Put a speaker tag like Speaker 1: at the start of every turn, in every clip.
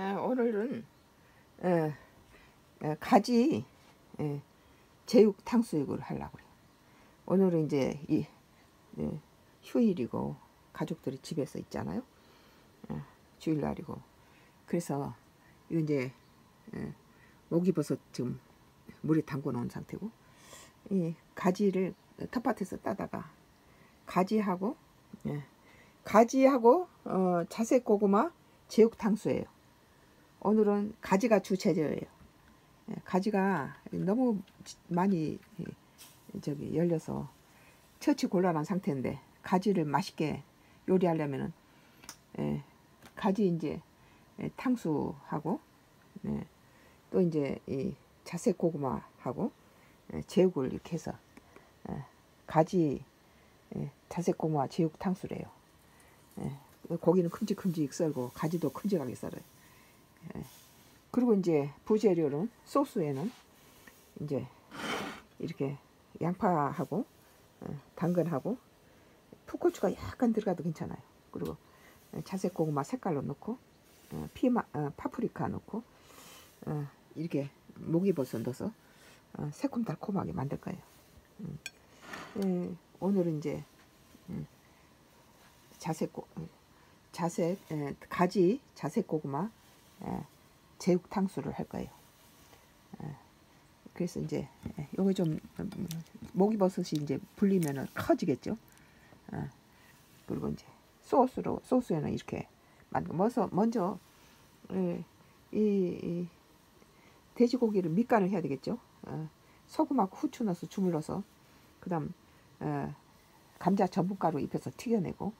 Speaker 1: 아, 오늘은 가지 에, 제육 탕수육을 하려고 그래요. 오늘은 이제 이 에, 휴일이고 가족들이 집에서 있잖아요. 에, 주일날이고 그래서 이거 이제 에, 목이버섯 지금 물에 담궈 놓은 상태고 이 가지를 텃밭에서 따다가 가지하고 예, 가지하고 어, 자색 고구마 제육 탕수예요. 오늘은 가지가 주체제예요. 예, 가지가 너무 많이 저기 열려서 처치 곤란한 상태인데 가지를 맛있게 요리하려면은 예, 가지 이제 예, 탕수하고 예, 또 이제 이 자색 고구마하고 예, 제육을 이렇게 해서 예, 가지 예, 자색 고구마 제육 탕수래요. 예, 고기는 큼직큼직 썰고 가지도 큼직하게 썰어요. 예, 그리고 이제 부재료는 소스에는 이제 이렇게 양파하고 어, 당근하고 풋고추가 약간 들어가도 괜찮아요. 그리고 자색 고구마 색깔로 넣고 어, 피마 어, 파프리카 넣고 어, 이렇게 목이버섯 넣어서 어, 새콤달콤하게 만들 거예요. 음. 예, 오늘은 이제 음, 자색 고 자색 에, 가지 자색 고구마 에, 제육 탕수를 할 거예요. 에, 그래서 이제 요거 좀 음, 목이버섯이 이제 불리면은 커지겠죠. 어, 그리고 이제 소스로 소스에는 이렇게 먼저 먼저 에, 이, 이 돼지고기를 밑간을 해야 되겠죠. 어, 소금하고 후추 넣어서 주물러서 그다음 어, 감자 전분가루 입혀서 튀겨내고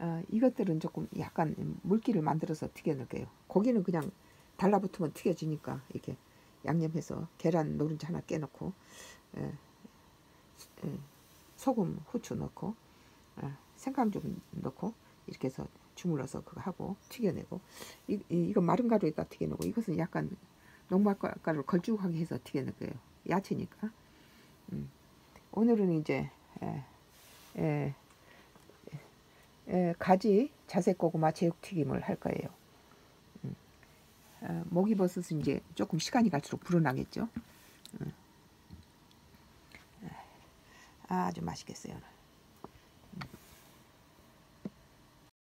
Speaker 1: 어, 이것들은 조금 약간 물기를 만들어서 튀겨낼게요. 고기는 그냥 달라붙으면 튀겨지니까 이렇게 양념해서 계란 노른자 하나 깨놓고 에, 에, 소금 후추 넣고 어, 생강 좀 넣고 이렇게 해서 주물러서 그거 하고 튀겨내고 이, 이, 거 마른 가루에다 튀겨내고 이것은 약간 녹말가루를 걸쭉하게 해서 튀겨낼 거예요. 야채니까. 음. 오늘은 이제 에, 에, 에, 가지 자색 고구마 제육튀김을 할 거예요. 음. 어, 목이버섯은 이제 조금 시간이 갈수록 불어나겠죠. 음. 아주 맛있겠어요.